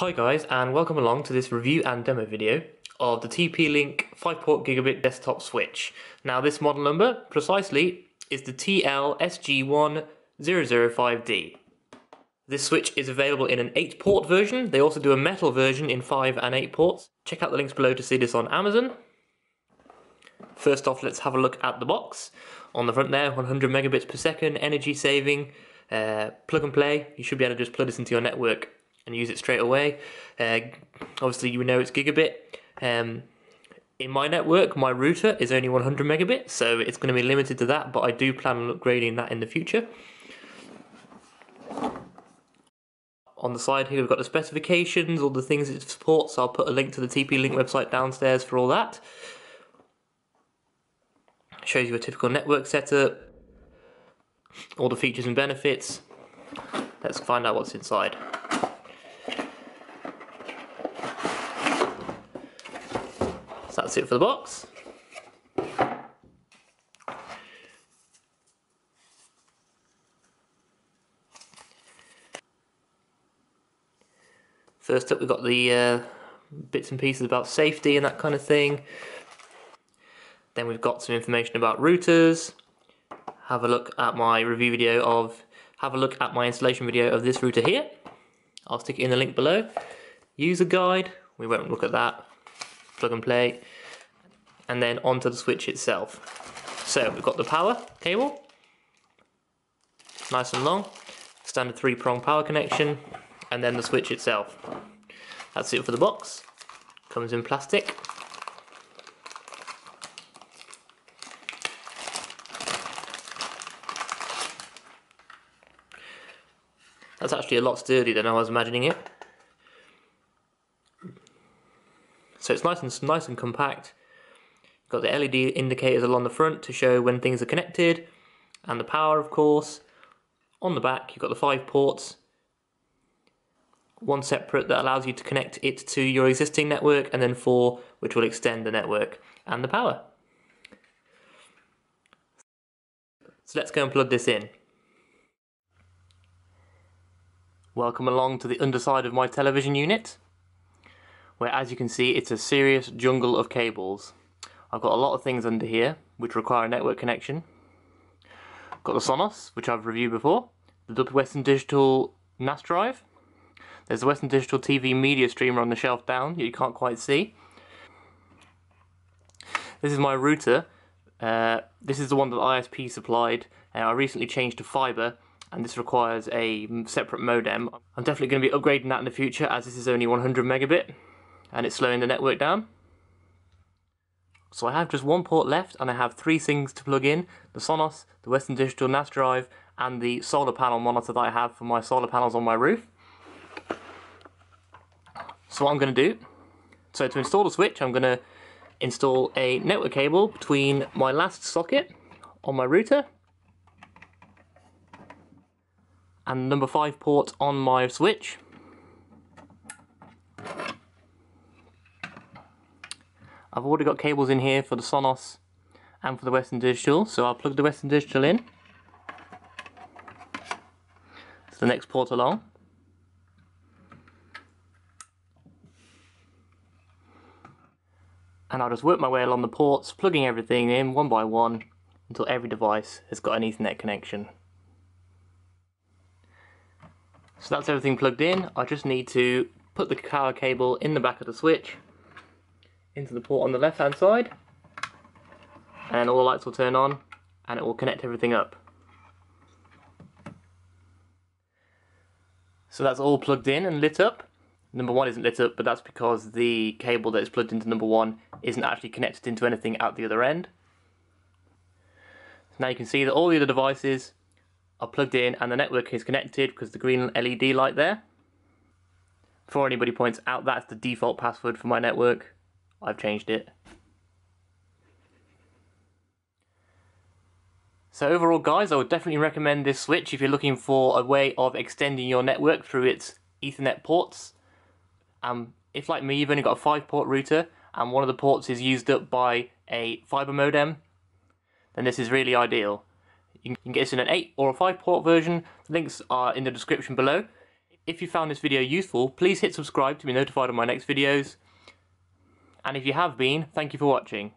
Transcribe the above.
Hi guys and welcome along to this review and demo video of the TP-Link 5-port gigabit desktop switch. Now this model number precisely is the TL SG1005D. This switch is available in an 8-port version. They also do a metal version in 5 and 8 ports. Check out the links below to see this on Amazon. First off, let's have a look at the box. On the front there, 100 megabits per second, energy saving, uh, plug and play. You should be able to just plug this into your network and use it straight away. Uh, obviously, you know it's gigabit. Um, in my network, my router is only 100 megabit, so it's going to be limited to that, but I do plan on upgrading that in the future. On the side here, we've got the specifications, all the things it supports. I'll put a link to the TP-Link website downstairs for all that. Shows you a typical network setup, all the features and benefits. Let's find out what's inside. That's it for the box. First up we've got the uh, bits and pieces about safety and that kind of thing. Then we've got some information about routers. Have a look at my review video of, have a look at my installation video of this router here. I'll stick it in the link below. User guide, we won't look at that. Plug and play. And then onto the switch itself. So we've got the power cable. Nice and long. Standard three prong power connection. And then the switch itself. That's it for the box. Comes in plastic. That's actually a lot sturdier than I was imagining it. So it's nice and nice and compact. Got the LED indicators along the front to show when things are connected, and the power, of course. On the back, you've got the five ports. One separate that allows you to connect it to your existing network, and then four which will extend the network and the power. So let's go and plug this in. Welcome along to the underside of my television unit, where as you can see it's a serious jungle of cables. I've got a lot of things under here which require a network connection. I've Got the Sonos, which I've reviewed before, the Western Digital NAS drive, there's the Western Digital TV media streamer on the shelf down you can't quite see. This is my router. Uh, this is the one that ISP supplied. Uh, I recently changed to fibre and this requires a separate modem. I'm definitely going to be upgrading that in the future as this is only 100 megabit and it's slowing the network down. So I have just one port left and I have three things to plug in. The Sonos, the Western Digital NAS drive and the solar panel monitor that I have for my solar panels on my roof. So what I'm going to do, so to install the switch I'm going to install a network cable between my last socket on my router and number 5 port on my switch. I've already got cables in here for the Sonos and for the Western Digital, so I'll plug the Western Digital in to the next port along. And I'll just work my way along the ports, plugging everything in one by one until every device has got an Ethernet connection. So that's everything plugged in. I just need to put the power cable in the back of the switch into the port on the left hand side and all the lights will turn on and it will connect everything up. So that's all plugged in and lit up. Number one isn't lit up, but that's because the cable that is plugged into number one isn't actually connected into anything out the other end. So now you can see that all the other devices are plugged in and the network is connected because the green LED light there. Before anybody points out, that's the default password for my network. I've changed it. So overall guys, I would definitely recommend this switch if you're looking for a way of extending your network through its Ethernet ports. Um, if like me you've only got a 5 port router and one of the ports is used up by a fibre modem, then this is really ideal. You can get this in an 8 or a 5 port version. The links are in the description below. If you found this video useful, please hit subscribe to be notified of my next videos. And if you have been, thank you for watching.